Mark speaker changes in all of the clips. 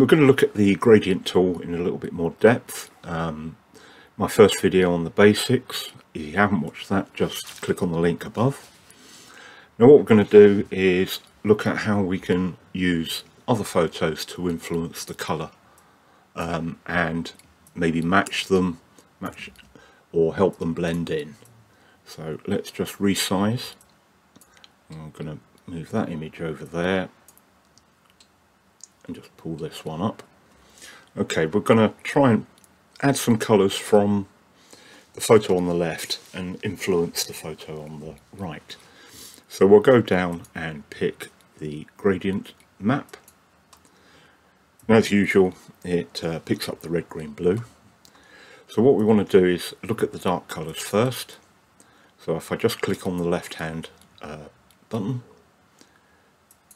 Speaker 1: we're going to look at the gradient tool in a little bit more depth. Um, my first video on the basics, if you haven't watched that, just click on the link above. Now what we're going to do is look at how we can use other photos to influence the colour um, and maybe match them match or help them blend in. So let's just resize. I'm going to move that image over there just pull this one up. Okay, we're going to try and add some colours from the photo on the left and influence the photo on the right. So we'll go down and pick the gradient map. And as usual, it uh, picks up the red, green, blue. So what we want to do is look at the dark colours first. So if I just click on the left hand uh, button,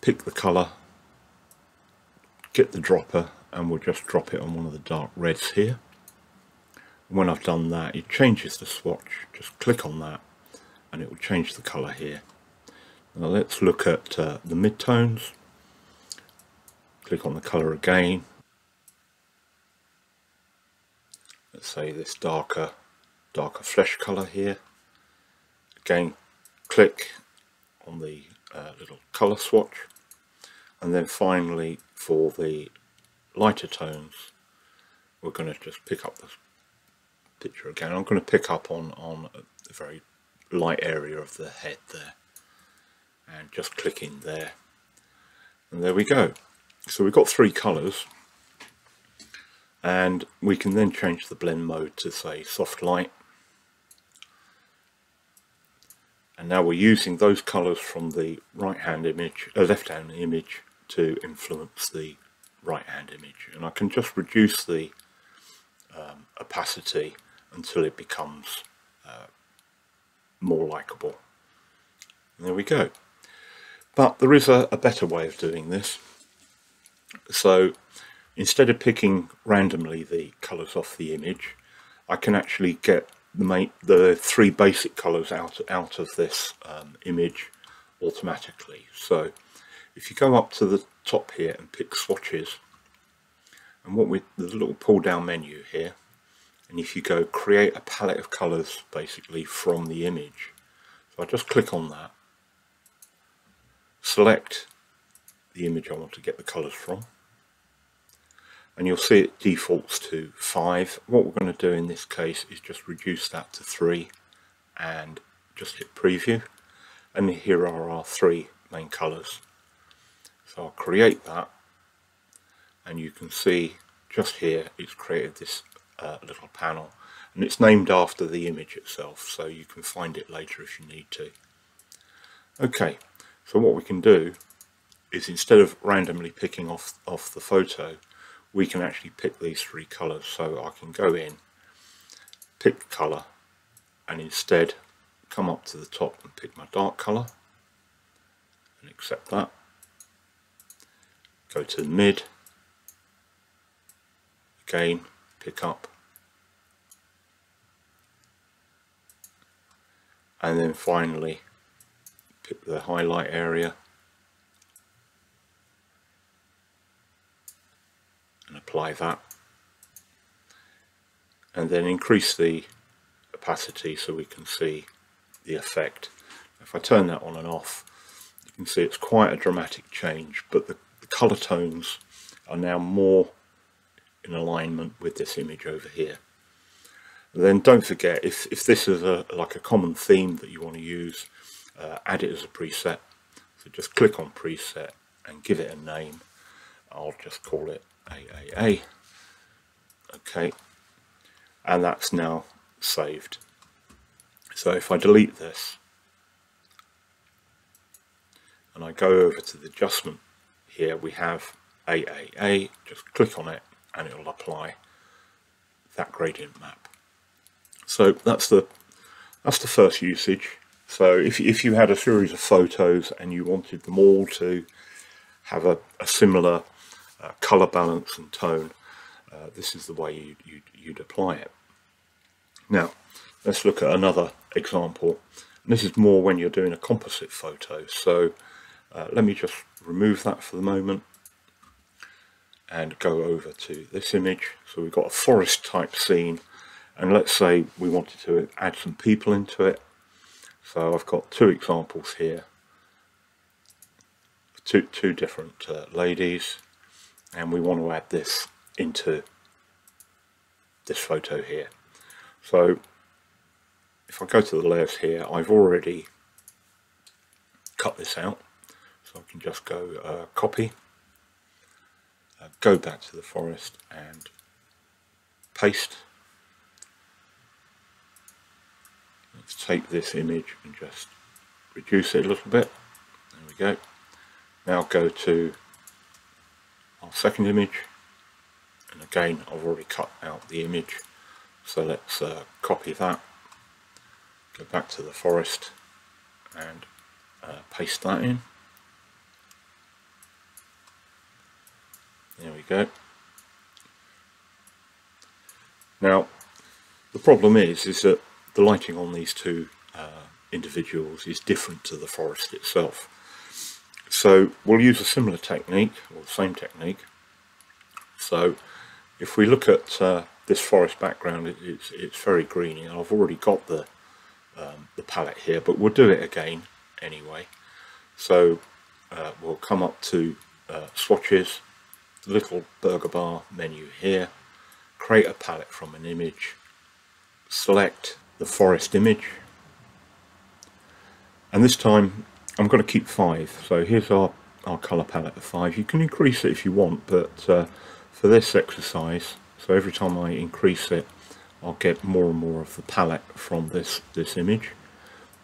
Speaker 1: pick the colour get the dropper and we'll just drop it on one of the dark reds here. when I've done that, it changes the swatch. Just click on that and it will change the colour here. Now let's look at uh, the midtones. Click on the colour again. Let's say this darker, darker flesh colour here. Again, click on the uh, little colour swatch and then finally for the lighter tones we're going to just pick up the picture again. I'm going to pick up on, on a very light area of the head there and just click in there and there we go. So we've got three colours and we can then change the blend mode to say soft light and now we're using those colours from the right hand image, uh, left hand image to influence the right hand image and I can just reduce the um, opacity until it becomes uh, more likable. There we go. But there is a, a better way of doing this. So instead of picking randomly the colours off the image, I can actually get the, the three basic colours out, out of this um, image automatically. So if you go up to the top here and pick swatches and what we a little pull down menu here and if you go create a palette of colors basically from the image. So I just click on that select the image I want to get the colors from and you'll see it defaults to 5 what we're going to do in this case is just reduce that to 3 and just hit preview. And here are our three main colors so I'll create that and you can see just here it's created this uh, little panel. And it's named after the image itself so you can find it later if you need to. Okay, so what we can do is instead of randomly picking off, off the photo we can actually pick these three colours so I can go in, pick colour and instead come up to the top and pick my dark colour and accept that go to the mid, again pick up, and then finally pick the highlight area. And apply that. And then increase the opacity so we can see the effect. If I turn that on and off you can see it's quite a dramatic change but the colour tones are now more in alignment with this image over here. And then don't forget, if, if this is a like a common theme that you want to use, uh, add it as a preset. So just click on preset and give it a name. I'll just call it AAA. Okay, and that's now saved. So if I delete this and I go over to the adjustment here we have AAA, just click on it and it will apply that gradient map. So that's the that's the first usage. So if, if you had a series of photos and you wanted them all to have a, a similar uh, color balance and tone, uh, this is the way you'd, you'd, you'd apply it. Now, let's look at another example. And this is more when you're doing a composite photo. So uh, let me just remove that for the moment and go over to this image. So we've got a forest type scene and let's say we wanted to add some people into it. So I've got two examples here, two, two different uh, ladies and we want to add this into this photo here. So if I go to the layers here, I've already cut this out. So I can just go uh, copy, uh, go back to the forest and paste. Let's take this image and just reduce it a little bit. There we go. Now go to our second image and again I've already cut out the image so let's uh, copy that go back to the forest and uh, paste that in there we go now the problem is is that the lighting on these two uh, individuals is different to the forest itself so we'll use a similar technique, or the same technique. So if we look at uh, this forest background, it, it's, it's very greeny, and I've already got the, um, the palette here, but we'll do it again anyway. So uh, we'll come up to uh, little burger bar menu here, create a palette from an image, select the forest image, and this time I'm going to keep five. So here's our, our colour palette of five. You can increase it if you want, but uh, for this exercise, so every time I increase it, I'll get more and more of the palette from this, this image.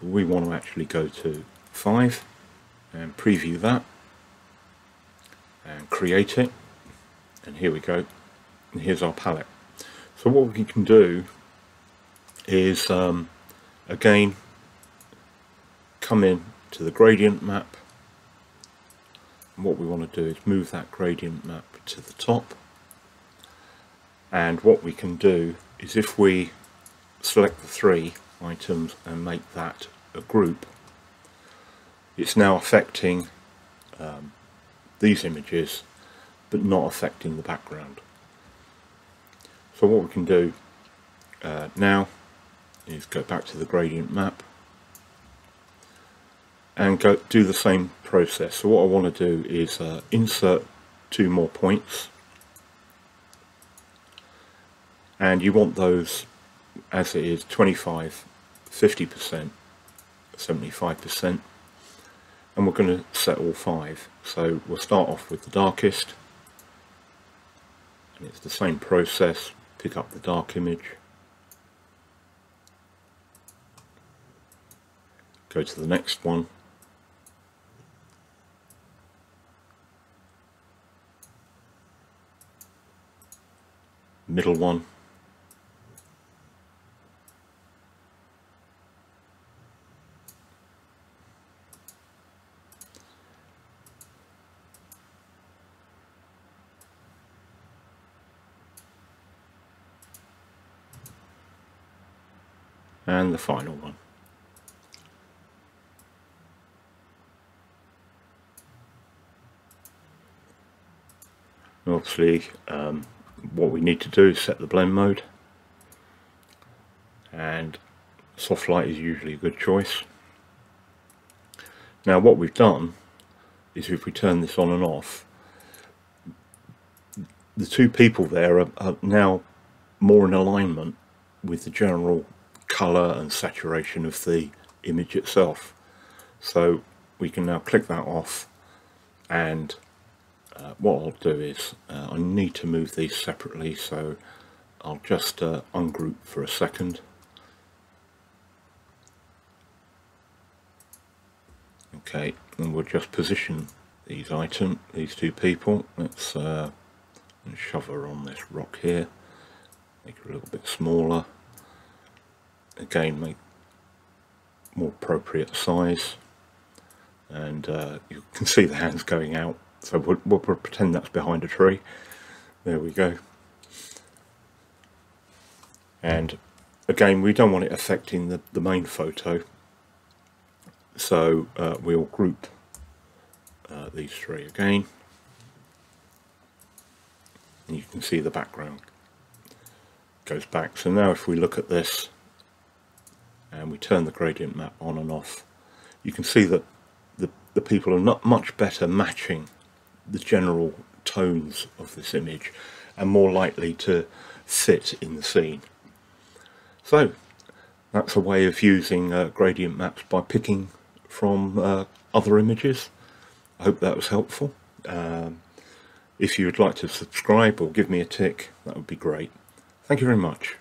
Speaker 1: We want to actually go to five and preview that and create it. And here we go. And here's our palette. So what we can do is, um, again, come in to the gradient map and what we want to do is move that gradient map to the top and what we can do is if we select the three items and make that a group it's now affecting um, these images but not affecting the background. So what we can do uh, now is go back to the gradient map and go do the same process. So what I want to do is uh, insert two more points. And you want those as it is 25 50% 75% and we're going to set all five. So we'll start off with the darkest it's the same process. Pick up the dark image. Go to the next one. Middle one and the final one. Obviously, um, what we need to do is set the blend mode and soft light is usually a good choice now what we've done is if we turn this on and off the two people there are, are now more in alignment with the general colour and saturation of the image itself. So we can now click that off and uh, what I'll do is uh, I need to move these separately so I'll just uh, ungroup for a second. Okay and we'll just position these items these two people. Let's, uh, shove her on this rock here make her a little bit smaller again make more appropriate size and uh, you can see the hands going out so we'll, we'll pretend that's behind a tree. There we go. And again, we don't want it affecting the, the main photo. So uh, we'll group uh, these three again. and you can see the background goes back. So now if we look at this and we turn the gradient map on and off, you can see that the, the people are not much better matching the general tones of this image and more likely to fit in the scene. So that's a way of using uh, gradient maps by picking from uh, other images. I hope that was helpful. Um, if you would like to subscribe or give me a tick, that would be great. Thank you very much.